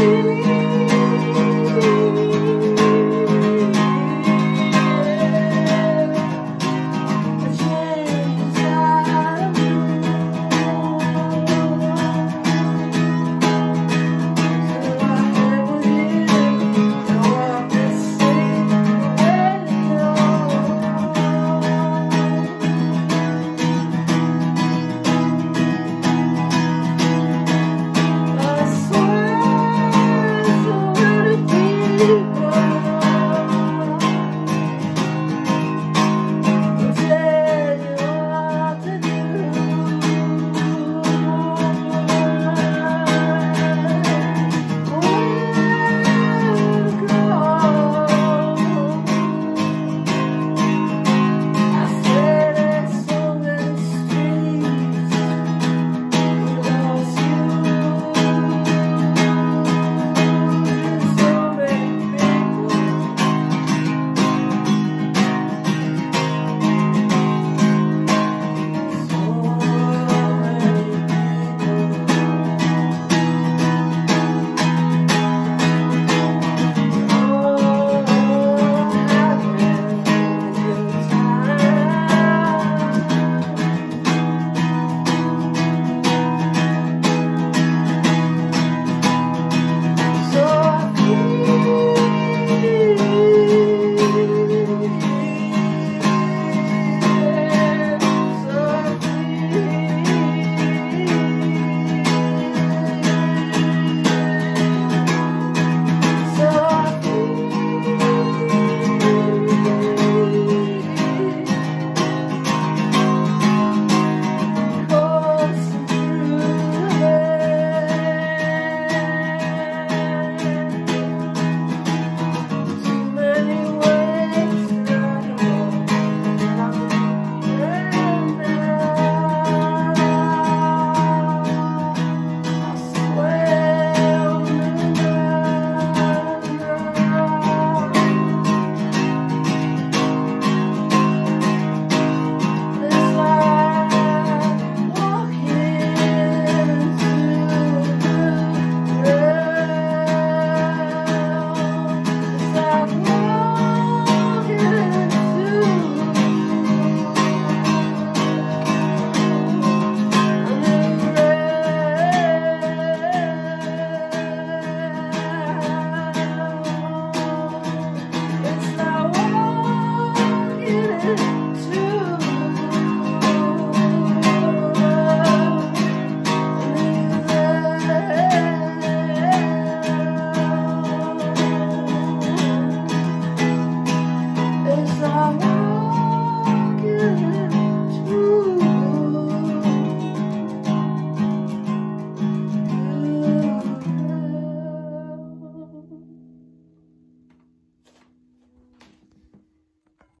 you.